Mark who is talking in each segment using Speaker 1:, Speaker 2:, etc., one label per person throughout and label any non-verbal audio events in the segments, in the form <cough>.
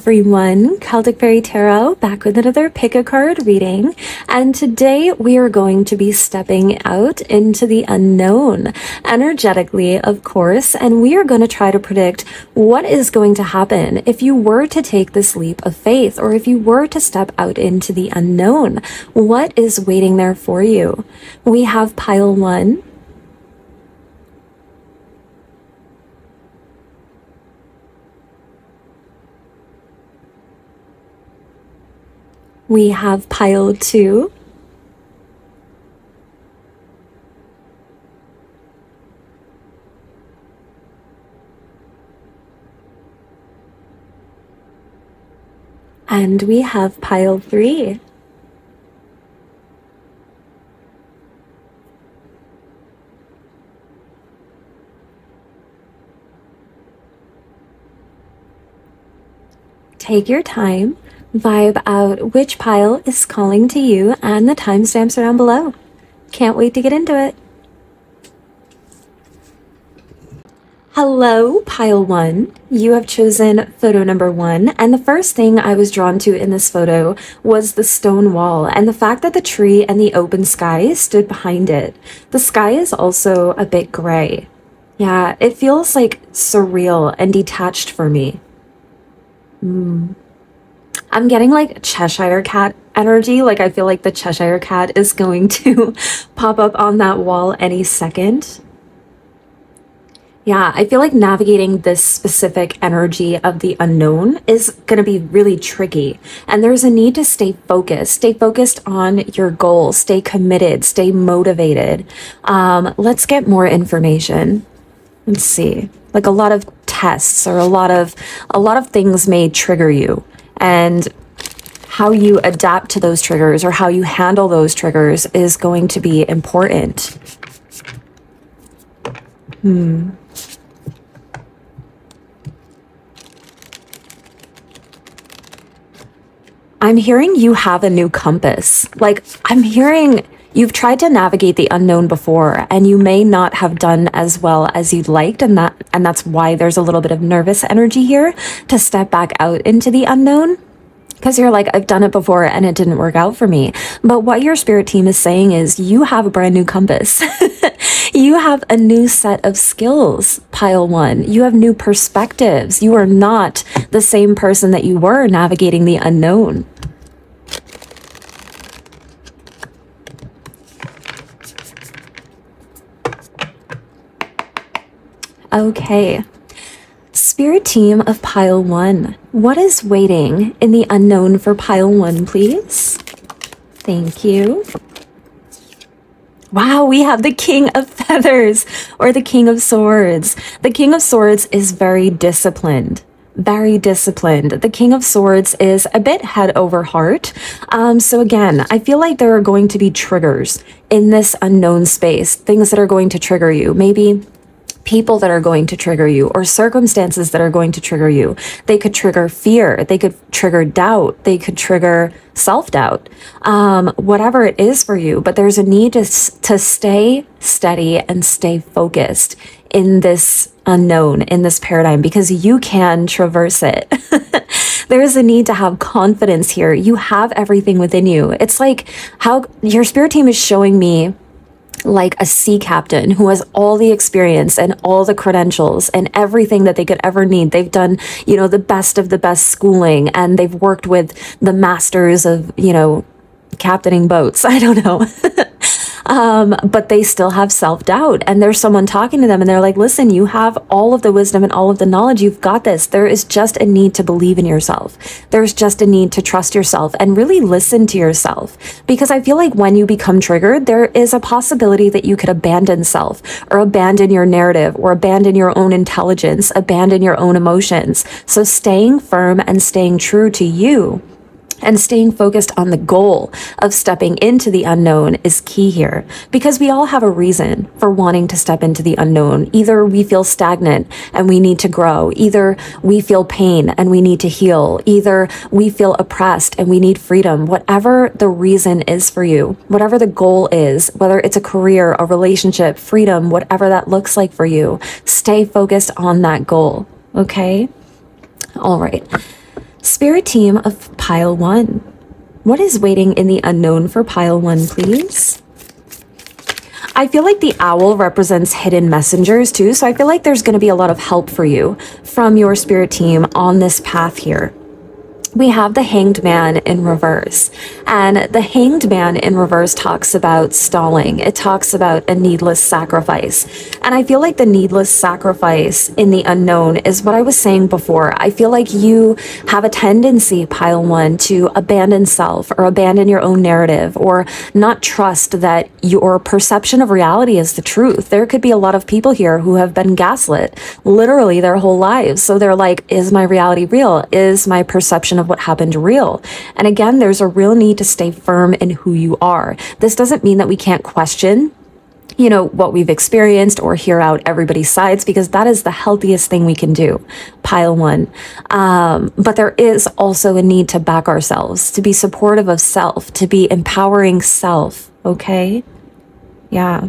Speaker 1: Everyone. Celtic Fairy Tarot back with another pick a card reading. And today we are going to be stepping out into the unknown energetically, of course. And we are going to try to predict what is going to happen if you were to take this leap of faith or if you were to step out into the unknown. What is waiting there for you? We have pile one. We have pile two. And we have pile three. Take your time vibe out which pile is calling to you and the timestamps are down below. Can't wait to get into it. Hello, pile one. You have chosen photo number one, and the first thing I was drawn to in this photo was the stone wall and the fact that the tree and the open sky stood behind it. The sky is also a bit gray. Yeah, it feels like surreal and detached for me. Hmm. I'm getting like Cheshire Cat energy. Like, I feel like the Cheshire Cat is going to <laughs> pop up on that wall any second. Yeah, I feel like navigating this specific energy of the unknown is going to be really tricky. And there's a need to stay focused, stay focused on your goals, stay committed, stay motivated. Um, let's get more information. Let's see. Like a lot of tests or a lot of a lot of things may trigger you and how you adapt to those triggers or how you handle those triggers is going to be important. Hmm. I'm hearing you have a new compass. Like, I'm hearing you've tried to navigate the unknown before and you may not have done as well as you'd liked and that and that's why there's a little bit of nervous energy here to step back out into the unknown because you're like I've done it before and it didn't work out for me. But what your spirit team is saying is you have a brand new compass. <laughs> you have a new set of skills, pile 1. You have new perspectives. You are not the same person that you were navigating the unknown. Okay. Spirit team of pile one, what is waiting in the unknown for pile one, please? Thank you. Wow, we have the King of <laughs> Feathers or the King of Swords. The King of Swords is very disciplined very disciplined. The King of Swords is a bit head over heart. Um, so again, I feel like there are going to be triggers in this unknown space, things that are going to trigger you. Maybe people that are going to trigger you or circumstances that are going to trigger you. They could trigger fear. They could trigger doubt. They could trigger self doubt, um, whatever it is for you. But there's a need to, to stay steady and stay focused in this unknown, in this paradigm, because you can traverse it. <laughs> there is a need to have confidence here. You have everything within you. It's like how your spirit team is showing me like a sea captain who has all the experience and all the credentials and everything that they could ever need. They've done, you know, the best of the best schooling and they've worked with the masters of, you know, captaining boats. <laughs> I don't know. <laughs> Um, but they still have self doubt. And there's someone talking to them and they're like, listen, you have all of the wisdom and all of the knowledge. You've got this. There is just a need to believe in yourself. There's just a need to trust yourself and really listen to yourself. Because I feel like when you become triggered, there is a possibility that you could abandon self or abandon your narrative or abandon your own intelligence, abandon your own emotions. So staying firm and staying true to you and staying focused on the goal of stepping into the unknown is key here because we all have a reason for wanting to step into the unknown. Either we feel stagnant and we need to grow, either we feel pain and we need to heal, either we feel oppressed and we need freedom. Whatever the reason is for you, whatever the goal is, whether it's a career, a relationship, freedom, whatever that looks like for you, stay focused on that goal. Okay? All right. Spirit team of pile one. What is waiting in the unknown for pile one, please? I feel like the owl represents hidden messengers too, so I feel like there's going to be a lot of help for you from your spirit team on this path here we have the hanged man in reverse. And the hanged man in reverse talks about stalling. It talks about a needless sacrifice. And I feel like the needless sacrifice in the unknown is what I was saying before. I feel like you have a tendency, pile one, to abandon self or abandon your own narrative or not trust that your perception of reality is the truth. There could be a lot of people here who have been gaslit literally their whole lives. So they're like, is my reality real? Is my perception of what happened real. And again, there's a real need to stay firm in who you are. This doesn't mean that we can't question you know, what we've experienced or hear out everybody's sides because that is the healthiest thing we can do. Pile one. Um, but there is also a need to back ourselves, to be supportive of self, to be empowering self. Okay. Yeah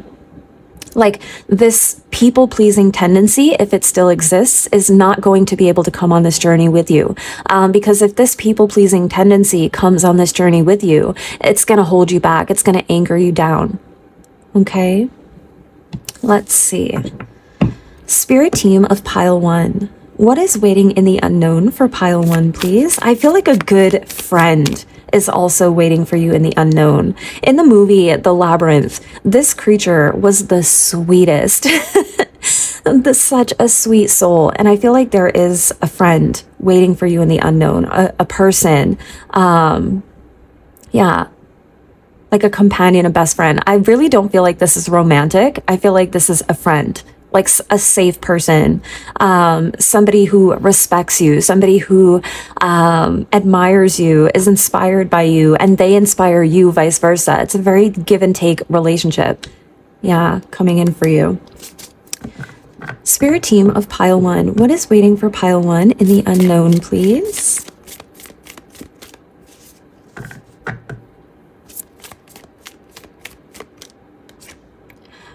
Speaker 1: like this people pleasing tendency, if it still exists, is not going to be able to come on this journey with you. Um, because if this people pleasing tendency comes on this journey with you, it's going to hold you back. It's going to anger you down. Okay. Let's see. Spirit team of pile one. What is waiting in the unknown for pile one, please? I feel like a good friend is also waiting for you in the unknown. In the movie The Labyrinth, this creature was the sweetest. <laughs> the, such a sweet soul. And I feel like there is a friend waiting for you in the unknown, a, a person. Um, yeah, like a companion, a best friend. I really don't feel like this is romantic. I feel like this is a friend like a safe person, um, somebody who respects you, somebody who um, admires you, is inspired by you, and they inspire you, vice versa. It's a very give and take relationship. Yeah, coming in for you. Spirit team of pile one. What is waiting for pile one in the unknown, please?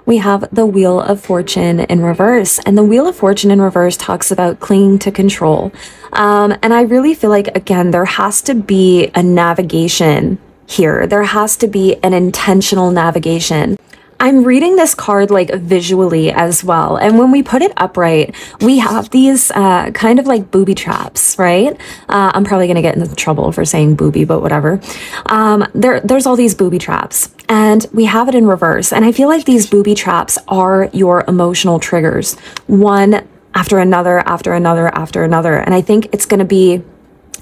Speaker 1: We have the Wheel of Fortune in reverse. And the Wheel of Fortune in reverse talks about clinging to control. Um, and I really feel like, again, there has to be a navigation here. There has to be an intentional navigation. I'm reading this card like visually as well. And when we put it upright, we have these uh, kind of like booby traps, right? Uh, I'm probably going to get into trouble for saying booby, but whatever. Um, there, there's all these booby traps and we have it in reverse. And I feel like these booby traps are your emotional triggers, one after another, after another, after another. And I think it's going to be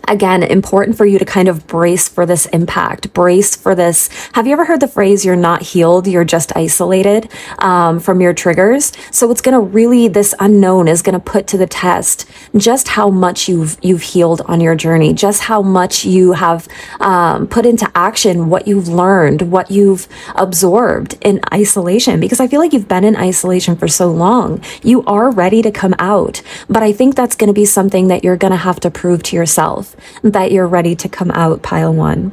Speaker 1: again, important for you to kind of brace for this impact, brace for this. Have you ever heard the phrase, you're not healed, you're just isolated um, from your triggers? So it's going to really, this unknown is going to put to the test just how much you've, you've healed on your journey, just how much you have um, put into action what you've learned, what you've absorbed in isolation, because I feel like you've been in isolation for so long. You are ready to come out, but I think that's going to be something that you're going to have to prove to yourself that you're ready to come out pile one.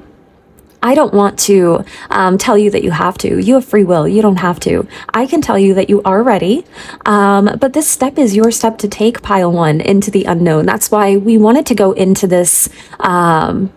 Speaker 1: I don't want to um, tell you that you have to. You have free will. You don't have to. I can tell you that you are ready. Um, but this step is your step to take pile one into the unknown. That's why we wanted to go into this um,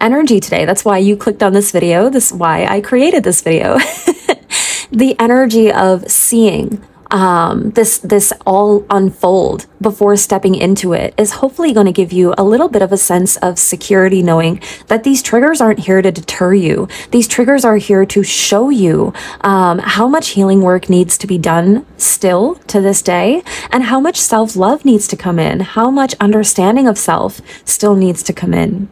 Speaker 1: energy today. That's why you clicked on this video. This is why I created this video. <laughs> the energy of seeing um, this this all unfold before stepping into it is hopefully going to give you a little bit of a sense of security, knowing that these triggers aren't here to deter you. These triggers are here to show you um, how much healing work needs to be done still to this day, and how much self love needs to come in, how much understanding of self still needs to come in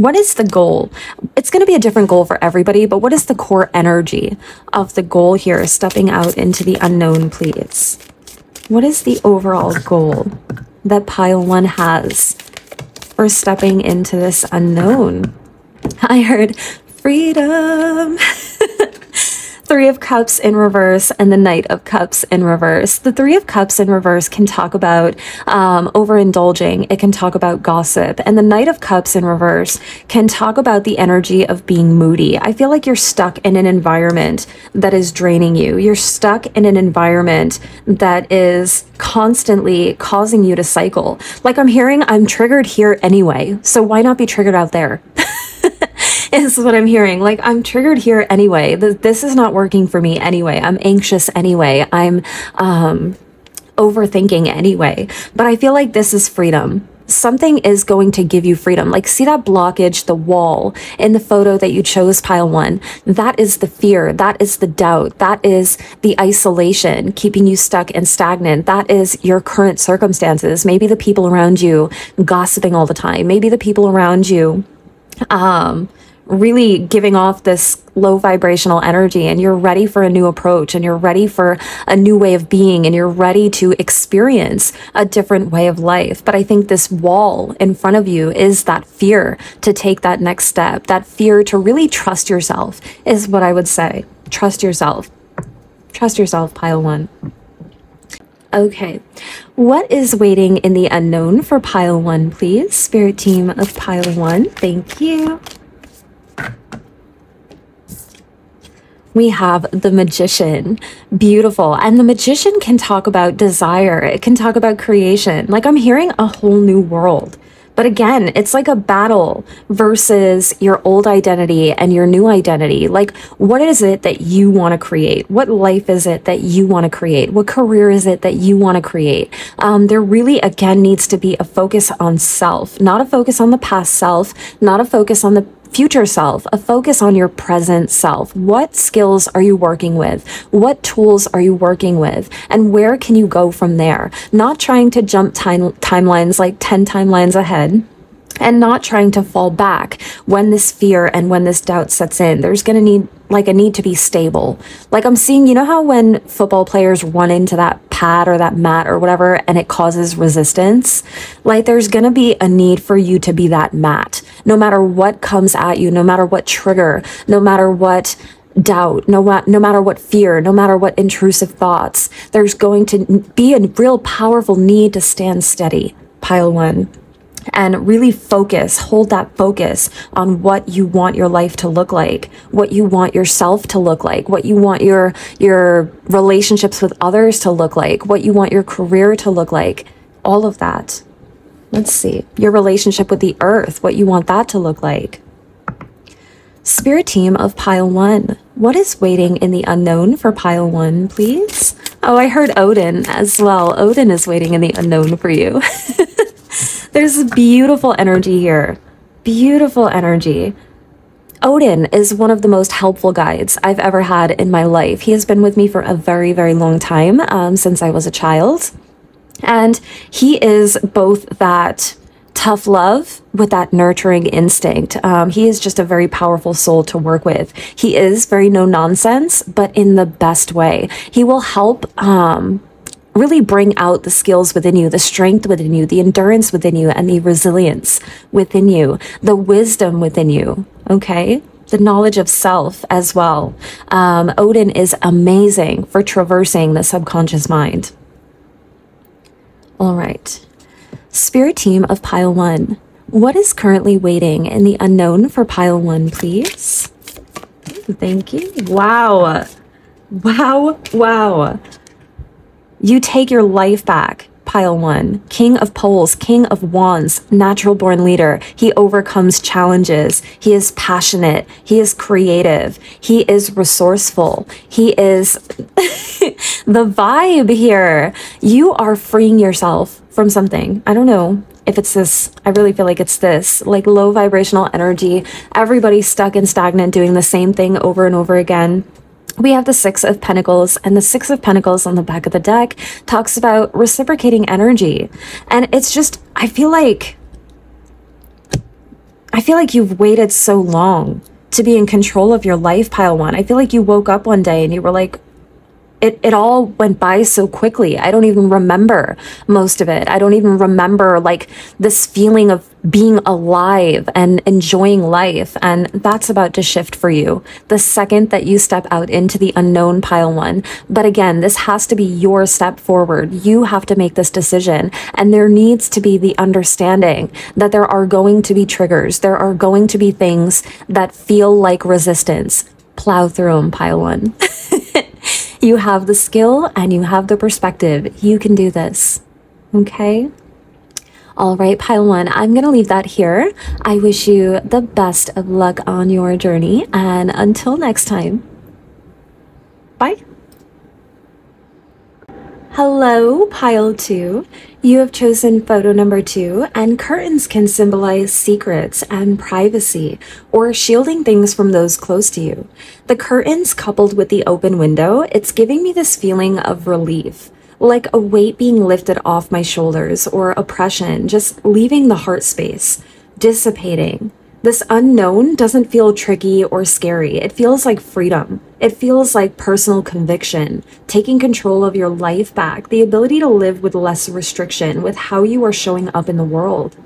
Speaker 1: what is the goal? It's going to be a different goal for everybody, but what is the core energy of the goal here, stepping out into the unknown, please? What is the overall goal that pile one has for stepping into this unknown? <laughs> I heard freedom. <laughs> Three of Cups in reverse and the Knight of Cups in reverse. The Three of Cups in reverse can talk about um, overindulging, it can talk about gossip, and the Knight of Cups in reverse can talk about the energy of being moody. I feel like you're stuck in an environment that is draining you. You're stuck in an environment that is constantly causing you to cycle. Like I'm hearing, I'm triggered here anyway, so why not be triggered out there? <laughs> <laughs> is what I'm hearing. Like, I'm triggered here anyway. This is not working for me anyway. I'm anxious anyway. I'm um, overthinking anyway. But I feel like this is freedom something is going to give you freedom. Like, see that blockage, the wall in the photo that you chose, pile one? That is the fear. That is the doubt. That is the isolation keeping you stuck and stagnant. That is your current circumstances. Maybe the people around you gossiping all the time. Maybe the people around you, um, really giving off this low vibrational energy and you're ready for a new approach and you're ready for a new way of being and you're ready to experience a different way of life. But I think this wall in front of you is that fear to take that next step, that fear to really trust yourself is what I would say. Trust yourself. Trust yourself, pile one. Okay, what is waiting in the unknown for pile one, please? Spirit team of pile one, thank you. We have the magician. Beautiful. And the magician can talk about desire, it can talk about creation. Like I'm hearing a whole new world. But again, it's like a battle versus your old identity and your new identity. Like, what is it that you want to create? What life is it that you want to create? What career is it that you want to create? Um, there really, again, needs to be a focus on self, not a focus on the past self, not a focus on the future self, a focus on your present self. What skills are you working with? What tools are you working with? And where can you go from there? Not trying to jump time timelines like 10 timelines ahead and not trying to fall back when this fear and when this doubt sets in. There's going to need like a need to be stable. Like I'm seeing, you know how when football players run into that pad or that mat or whatever and it causes resistance? Like there's going to be a need for you to be that mat. No matter what comes at you, no matter what trigger, no matter what doubt, no, no matter what fear, no matter what intrusive thoughts, there's going to be a real powerful need to stand steady. Pile one and really focus, hold that focus on what you want your life to look like, what you want yourself to look like, what you want your your relationships with others to look like, what you want your career to look like, all of that. Let's see. Your relationship with the earth, what you want that to look like. Spirit team of pile 1. What is waiting in the unknown for pile 1, please? Oh, I heard Odin as well. Odin is waiting in the unknown for you. <laughs> There's beautiful energy here. Beautiful energy. Odin is one of the most helpful guides I've ever had in my life. He has been with me for a very, very long time, um, since I was a child. And he is both that tough love with that nurturing instinct. Um, he is just a very powerful soul to work with. He is very no nonsense, but in the best way. He will help um, really bring out the skills within you, the strength within you, the endurance within you, and the resilience within you, the wisdom within you. Okay. The knowledge of self as well. Um, Odin is amazing for traversing the subconscious mind. All right. Spirit team of pile one. What is currently waiting in the unknown for pile one, please? Thank you. Wow. Wow. Wow. You take your life back. Pile one, King of Poles, King of Wands, natural born leader. He overcomes challenges. He is passionate. He is creative. He is resourceful. He is <laughs> the vibe here. You are freeing yourself from something. I don't know if it's this, I really feel like it's this like low vibrational energy. Everybody's stuck and stagnant doing the same thing over and over again we have the Six of Pentacles, and the Six of Pentacles on the back of the deck talks about reciprocating energy. And it's just, I feel like, I feel like you've waited so long to be in control of your life, pile one. I feel like you woke up one day and you were like, it, it all went by so quickly. I don't even remember most of it. I don't even remember like this feeling of being alive and enjoying life. And that's about to shift for you the second that you step out into the unknown pile one. But again, this has to be your step forward. You have to make this decision. And there needs to be the understanding that there are going to be triggers. There are going to be things that feel like resistance. Plow through them, pile one. <laughs> You have the skill and you have the perspective. You can do this. Okay? All right, pile one, I'm going to leave that here. I wish you the best of luck on your journey. And until next time, bye. Hello, pile two. You have chosen photo number two, and curtains can symbolize secrets and privacy or shielding things from those close to you. The curtains coupled with the open window, it's giving me this feeling of relief, like a weight being lifted off my shoulders or oppression, just leaving the heart space, dissipating. This unknown doesn't feel tricky or scary. It feels like freedom. It feels like personal conviction, taking control of your life back, the ability to live with less restriction with how you are showing up in the world.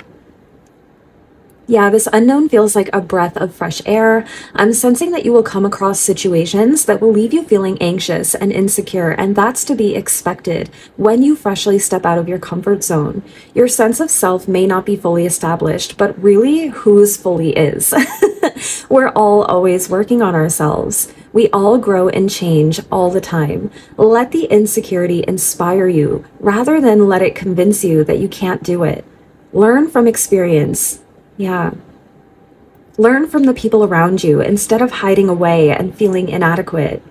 Speaker 1: Yeah, this unknown feels like a breath of fresh air. I'm sensing that you will come across situations that will leave you feeling anxious and insecure, and that's to be expected when you freshly step out of your comfort zone. Your sense of self may not be fully established, but really, whose fully is? <laughs> We're all always working on ourselves. We all grow and change all the time. Let the insecurity inspire you rather than let it convince you that you can't do it. Learn from experience yeah. Learn from the people around you instead of hiding away and feeling inadequate.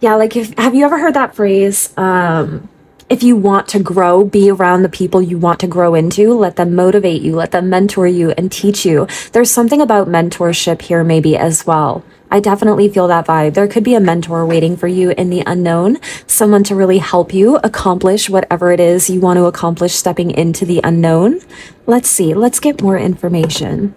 Speaker 1: Yeah, like if have you ever heard that phrase? Um, if you want to grow, be around the people you want to grow into, let them motivate you, let them mentor you and teach you. There's something about mentorship here, maybe as well. I definitely feel that vibe. There could be a mentor waiting for you in the unknown, someone to really help you accomplish whatever it is you want to accomplish stepping into the unknown. Let's see, let's get more information.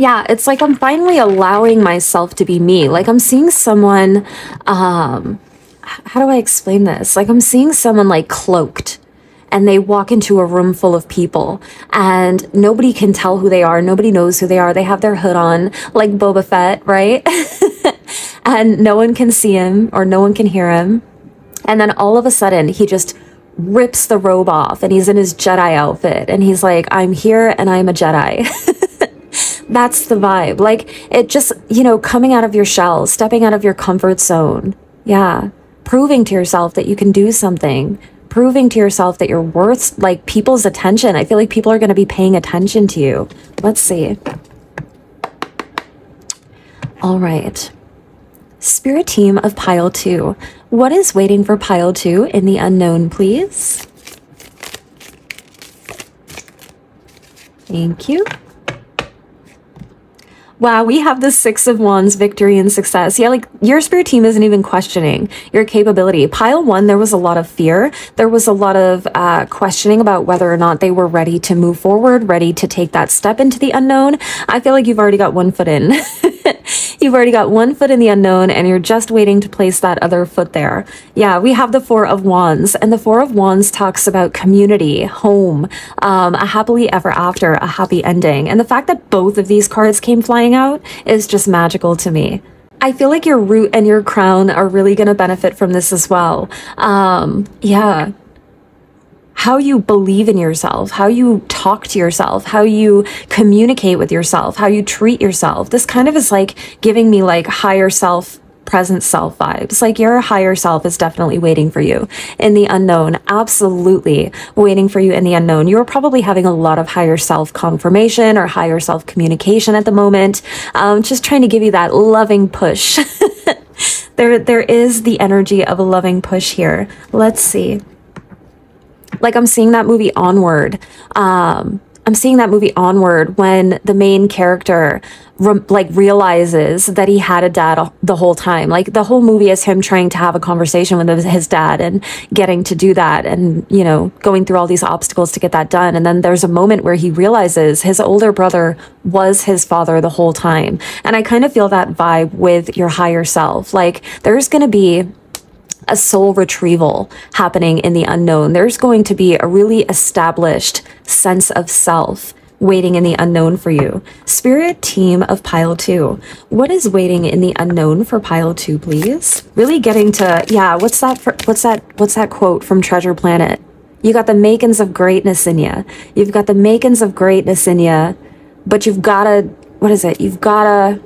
Speaker 1: Yeah, it's like I'm finally allowing myself to be me. Like I'm seeing someone, um, how do I explain this? Like I'm seeing someone like cloaked and they walk into a room full of people and nobody can tell who they are. Nobody knows who they are. They have their hood on like Boba Fett, right? <laughs> and no one can see him or no one can hear him. And then all of a sudden he just rips the robe off and he's in his Jedi outfit and he's like, I'm here and I'm a Jedi. <laughs> that's the vibe. Like it just, you know, coming out of your shell, stepping out of your comfort zone. Yeah. Proving to yourself that you can do something, proving to yourself that you're worth like people's attention. I feel like people are going to be paying attention to you. Let's see. All right. Spirit team of pile two. What is waiting for pile two in the unknown, please? Thank you. Wow, we have the Six of Wands, victory and success. Yeah, like your spirit team isn't even questioning your capability. Pile one, there was a lot of fear. There was a lot of uh, questioning about whether or not they were ready to move forward, ready to take that step into the unknown. I feel like you've already got one foot in. <laughs> You've already got one foot in the unknown and you're just waiting to place that other foot there. Yeah, we have the Four of Wands, and the Four of Wands talks about community, home, um, a happily ever after, a happy ending. And the fact that both of these cards came flying out is just magical to me. I feel like your root and your crown are really going to benefit from this as well. Um, yeah, how you believe in yourself, how you talk to yourself, how you communicate with yourself, how you treat yourself. This kind of is like giving me like higher self present self vibes. Like your higher self is definitely waiting for you in the unknown. Absolutely waiting for you in the unknown. You're probably having a lot of higher self confirmation or higher self communication at the moment. Um, just trying to give you that loving push. <laughs> there, there is the energy of a loving push here. Let's see. Like I'm seeing that movie Onward. Um, I'm seeing that movie Onward when the main character re- like realizes that he had a dad the whole time. Like the whole movie is him trying to have a conversation with his dad and getting to do that and, you know, going through all these obstacles to get that done. And then there's a moment where he realizes his older brother was his father the whole time. And I kind of feel that vibe with your higher self. Like there's going to be a soul retrieval happening in the unknown. There's going to be a really established sense of self waiting in the unknown for you. Spirit team of pile two. What is waiting in the unknown for pile two, please? Really getting to, yeah, what's that, for, what's that, what's that quote from Treasure Planet? You got the makings of greatness in you. You've got the makings of greatness in you, but you've gotta, what is it? You've gotta,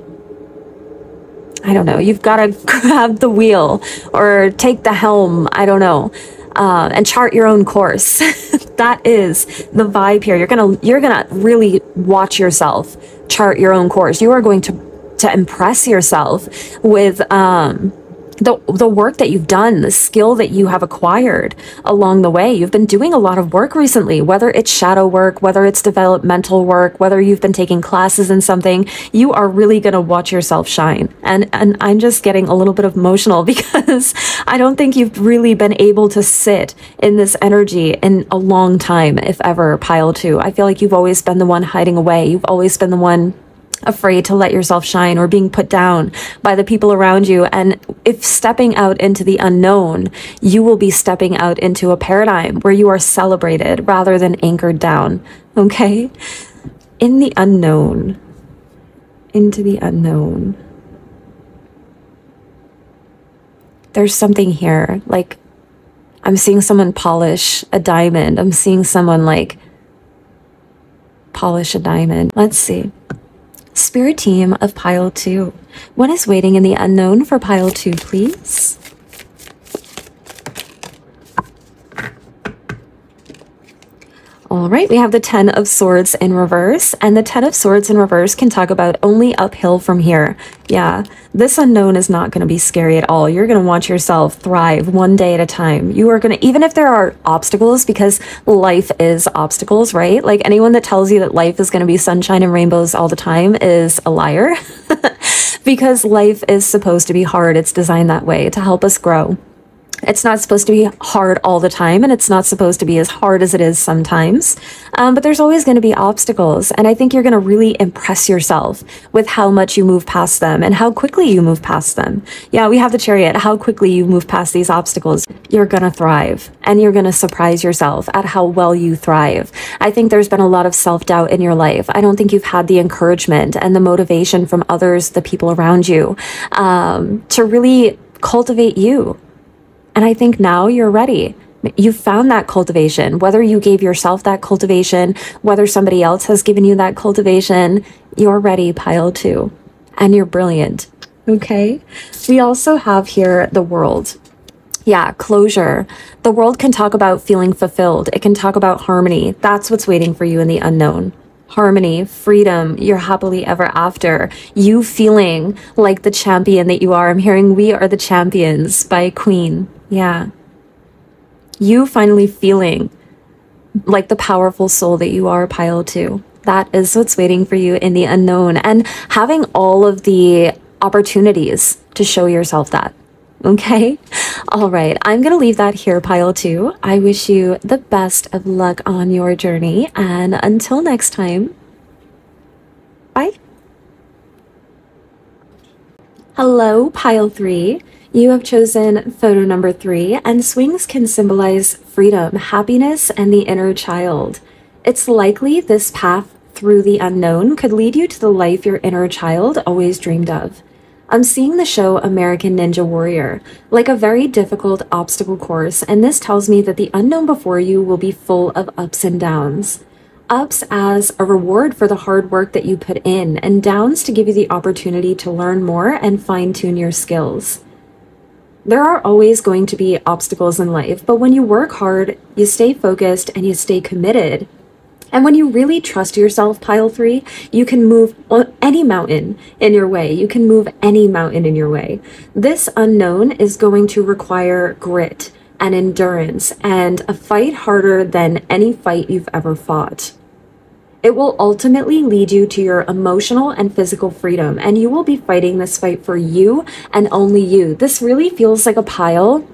Speaker 1: I don't know, you've gotta <laughs> grab the wheel or take the helm. I don't know uh, and chart your own course. <laughs> that is the vibe here. You're gonna you're gonna really watch yourself chart your own course. You are going to to impress yourself with um, the the work that you've done, the skill that you have acquired along the way. You've been doing a lot of work recently, whether it's shadow work, whether it's developmental work, whether you've been taking classes in something, you are really going to watch yourself shine. And and I'm just getting a little bit emotional <laughs> because I don't think you've really been able to sit in this energy in a long time if ever pile 2. I feel like you've always been the one hiding away. You've always been the one afraid to let yourself shine or being put down by the people around you. And if stepping out into the unknown, you will be stepping out into a paradigm where you are celebrated rather than anchored down. Okay? In the unknown, into the unknown. There's something here. Like, I'm seeing someone polish a diamond. I'm seeing someone like polish a diamond. Let's see. Spirit team of pile two. What is waiting in the unknown for pile two, please? All right, we have the Ten of Swords in reverse, and the Ten of Swords in reverse can talk about only uphill from here. Yeah, this unknown is not going to be scary at all. You're going to watch yourself thrive one day at a time. You are going to, even if there are obstacles, because life is obstacles, right? Like anyone that tells you that life is going to be sunshine and rainbows all the time is a liar. <laughs> because life is supposed to be hard. It's designed that way to help us grow. It's not supposed to be hard all the time, and it's not supposed to be as hard as it is sometimes. Um, but there's always going to be obstacles, and I think you're going to really impress yourself with how much you move past them and how quickly you move past them. Yeah, we have the chariot. How quickly you move past these obstacles, you're going to thrive, and you're going to surprise yourself at how well you thrive. I think there's been a lot of self doubt in your life. I don't think you've had the encouragement and the motivation from others, the people around you, um, to really cultivate you and I think now you're ready. You found that cultivation, whether you gave yourself that cultivation, whether somebody else has given you that cultivation, you're ready, pile two. And you're brilliant. Okay. We also have here the world. Yeah, closure. The world can talk about feeling fulfilled. It can talk about harmony. That's what's waiting for you in the unknown harmony, freedom, you're happily ever after, you feeling like the champion that you are. I'm hearing We Are the Champions by Queen. Yeah. You finally feeling like the powerful soul that you are, pile two. That is what's waiting for you in the unknown and having all of the opportunities to show yourself that. Okay? All right, I'm going to leave that here, pile two. I wish you the best of luck on your journey. And until next time, bye. Hello, pile three. You have chosen photo number three, and swings can symbolize freedom, happiness, and the inner child. It's likely this path through the unknown could lead you to the life your inner child always dreamed of. I'm seeing the show American Ninja Warrior like a very difficult obstacle course, and this tells me that the unknown before you will be full of ups and downs. Ups as a reward for the hard work that you put in, and downs to give you the opportunity to learn more and fine tune your skills. There are always going to be obstacles in life, but when you work hard, you stay focused and you stay committed, and when you really trust yourself, pile three, you can move any mountain in your way. You can move any mountain in your way. This unknown is going to require grit and endurance and a fight harder than any fight you've ever fought. It will ultimately lead you to your emotional and physical freedom, and you will be fighting this fight for you and only you. This really feels like a pile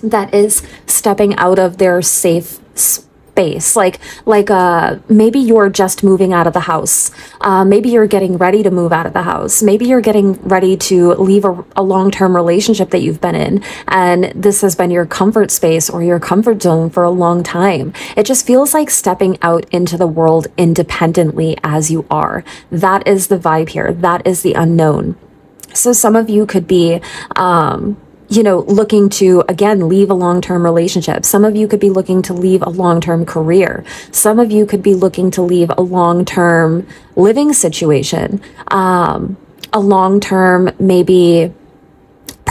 Speaker 1: that is stepping out of their safe space space like like uh maybe you're just moving out of the house. Uh, maybe you're getting ready to move out of the house. Maybe you're getting ready to leave a, a long-term relationship that you've been in and this has been your comfort space or your comfort zone for a long time. It just feels like stepping out into the world independently as you are. That is the vibe here. That is the unknown. So some of you could be um you know, looking to, again, leave a long term relationship. Some of you could be looking to leave a long term career. Some of you could be looking to leave a long term living situation, um, a long term, maybe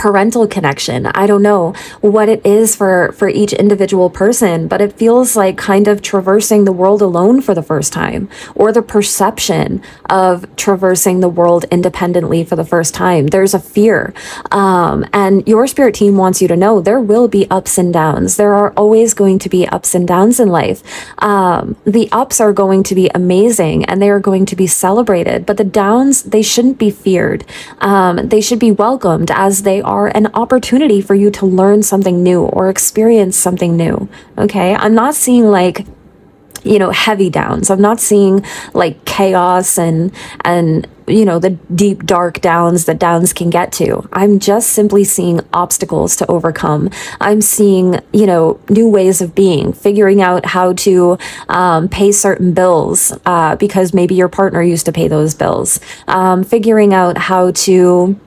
Speaker 1: parental connection. I don't know what it is for for each individual person, but it feels like kind of traversing the world alone for the first time or the perception of traversing the world independently for the first time. There's a fear. Um, and your spirit team wants you to know there will be ups and downs. There are always going to be ups and downs in life. Um, the ups are going to be amazing and they are going to be celebrated, but the downs, they shouldn't be feared. Um, they should be welcomed as they are an opportunity for you to learn something new or experience something new. Okay. I'm not seeing like, you know, heavy downs. I'm not seeing like chaos and, and, you know, the deep, dark downs that downs can get to. I'm just simply seeing obstacles to overcome. I'm seeing, you know, new ways of being, figuring out how to um, pay certain bills uh, because maybe your partner used to pay those bills, um, figuring out how to,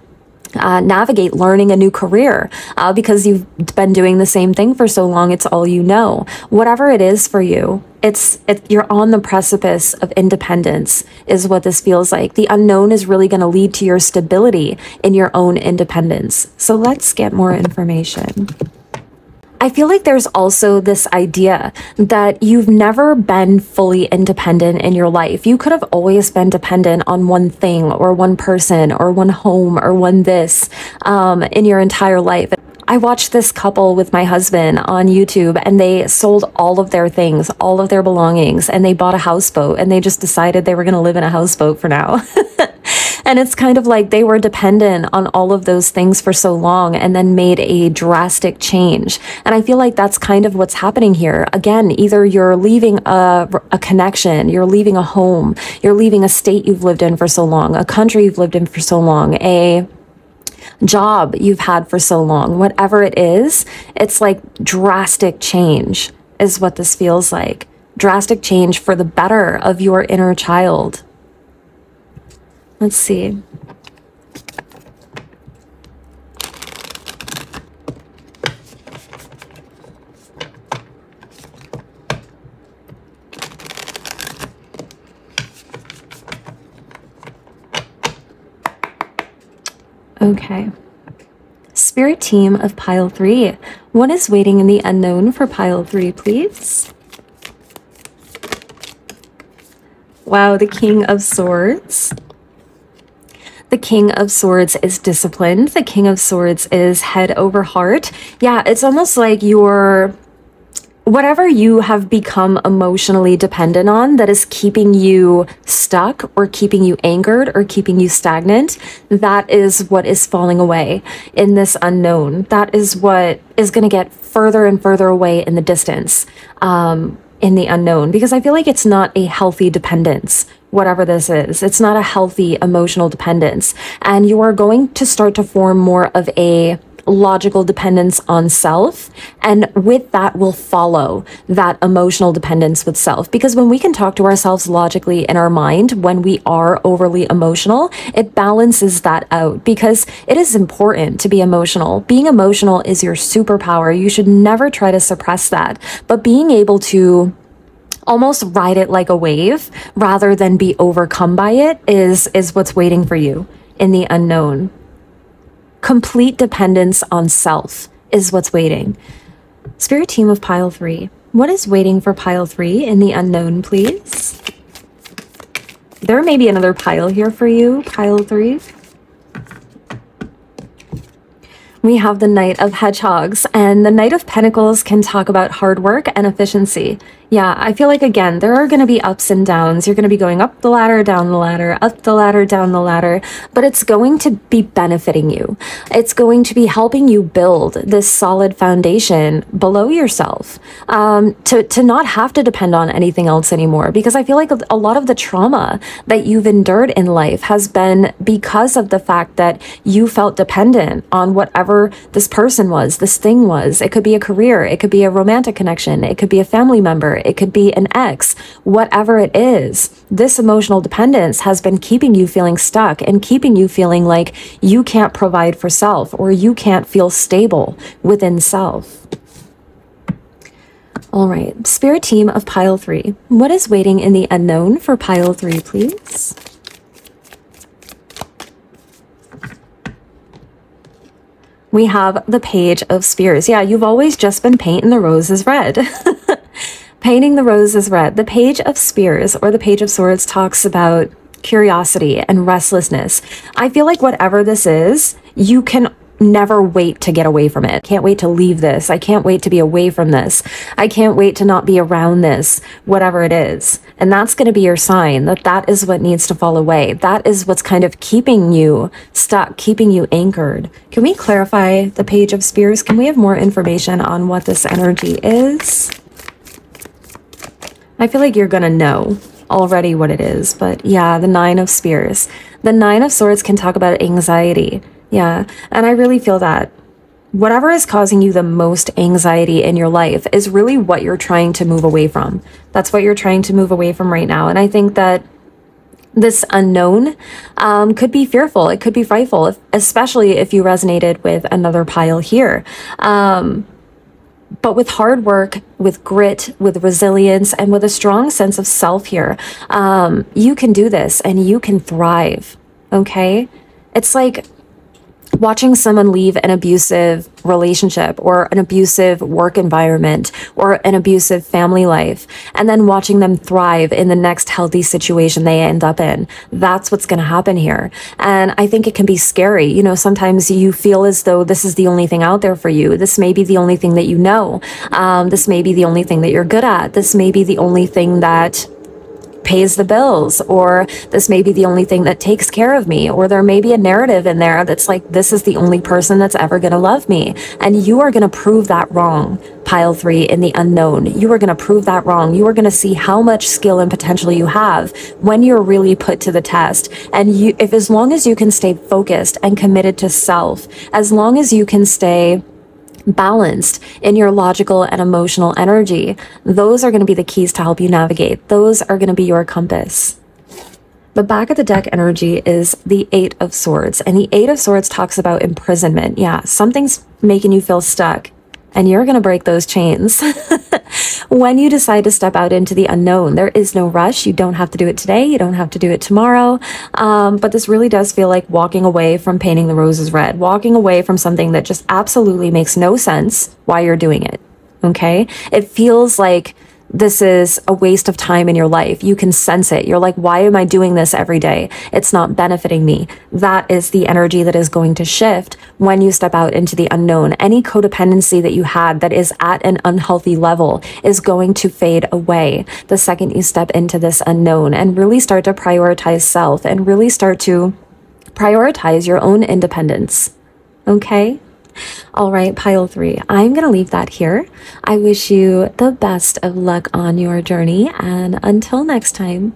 Speaker 1: uh, navigate learning a new career uh, because you've been doing the same thing for so long. It's all you know. Whatever it is for you, it's it, you're on the precipice of independence is what this feels like. The unknown is really going to lead to your stability in your own independence. So let's get more information. I feel like there's also this idea that you've never been fully independent in your life. You could have always been dependent on one thing or one person or one home or one this um, in your entire life. I watched this couple with my husband on YouTube and they sold all of their things, all of their belongings, and they bought a houseboat and they just decided they were going to live in a houseboat for now. <laughs> and it's kind of like they were dependent on all of those things for so long and then made a drastic change. And I feel like that's kind of what's happening here. Again, either you're leaving a, a connection, you're leaving a home, you're leaving a state you've lived in for so long, a country you've lived in for so long, a job you've had for so long, whatever it is, it's like drastic change is what this feels like. Drastic change for the better of your inner child. Let's see. Okay. Spirit team of pile three. What is waiting in the unknown for pile three, please? Wow, the King of Swords. The King of Swords is disciplined. The King of Swords is head over heart. Yeah, it's almost like you're whatever you have become emotionally dependent on that is keeping you stuck or keeping you angered or keeping you stagnant, that is what is falling away in this unknown. That is what is going to get further and further away in the distance. Um, in the unknown because I feel like it's not a healthy dependence, whatever this is. It's not a healthy emotional dependence. And you are going to start to form more of a logical dependence on self. And with that will follow that emotional dependence with self. Because when we can talk to ourselves logically in our mind, when we are overly emotional, it balances that out because it is important to be emotional. Being emotional is your superpower. You should never try to suppress that. But being able to almost ride it like a wave rather than be overcome by it is is what's waiting for you in the unknown Complete dependence on self is what's waiting. Spirit team of pile three. What is waiting for pile three in the unknown, please? There may be another pile here for you, pile three. We have the Knight of Hedgehogs, and the Knight of Pentacles can talk about hard work and efficiency. Yeah, I feel like again, there are going to be ups and downs. You're going to be going up the ladder, down the ladder, up the ladder, down the ladder, but it's going to be benefiting you. It's going to be helping you build this solid foundation below yourself um, to, to not have to depend on anything else anymore. Because I feel like a lot of the trauma that you've endured in life has been because of the fact that you felt dependent on whatever this person was, this thing was. It could be a career, it could be a romantic connection, it could be a family member it could be an ex, whatever it is. This emotional dependence has been keeping you feeling stuck and keeping you feeling like you can't provide for self or you can't feel stable within self. All right, spirit team of pile three. What is waiting in the unknown for pile three, please? we have the page of spears. Yeah, you've always just been painting the roses red. <laughs> Painting the roses red. The page of spears or the page of swords talks about curiosity and restlessness. I feel like whatever this is, you can never wait to get away from it. Can't wait to leave this. I can't wait to be away from this. I can't wait to not be around this, whatever it is. And that's going to be your sign that that is what needs to fall away. That is what's kind of keeping you stuck, keeping you anchored. Can we clarify the page of spears? Can we have more information on what this energy is? I feel like you're gonna know already what it is, but yeah, the Nine of Spears. The Nine of Swords can talk about anxiety. Yeah, and I really feel that whatever is causing you the most anxiety in your life is really what you're trying to move away from. That's what you're trying to move away from right now. And I think that this unknown um, could be fearful. It could be frightful, if, especially if you resonated with another pile here. Um, but with hard work, with grit, with resilience, and with a strong sense of self here, um, you can do this and you can thrive. Okay? It's like watching someone leave an abusive relationship or an abusive work environment or an abusive family life and then watching them thrive in the next healthy situation they end up in. That's what's going to happen here. And I think it can be scary. You know, sometimes you feel as though this is the only thing out there for you. This may be the only thing that you know. Um, this may be the only thing that you're good at. This may be the only thing that pays the bills, or this may be the only thing that takes care of me, or there may be a narrative in there that's like, this is the only person that's ever going to love me. And you are going to prove that wrong, pile three in the unknown. You are going to prove that wrong. You are going to see how much skill and potential you have when you're really put to the test. And you, if as long as you can stay focused and committed to self, as long as you can stay balanced in your logical and emotional energy. Those are going to be the keys to help you navigate. Those are going to be your compass. The back of the deck energy is the Eight of Swords, and the Eight of Swords talks about imprisonment. Yeah, something's making you feel stuck and you're going to break those chains. <laughs> when you decide to step out into the unknown, there is no rush. You don't have to do it today. You don't have to do it tomorrow. Um, but this really does feel like walking away from painting the roses red, walking away from something that just absolutely makes no sense why you're doing it. Okay. It feels like this is a waste of time in your life. You can sense it. You're like, why am I doing this every day? It's not benefiting me. That is the energy that is going to shift when you step out into the unknown. Any codependency that you had that is at an unhealthy level is going to fade away the second you step into this unknown and really start to prioritize self and really start to prioritize your own independence. Okay? All right, pile three. I'm going to leave that here. I wish you the best of luck on your journey. And until next time,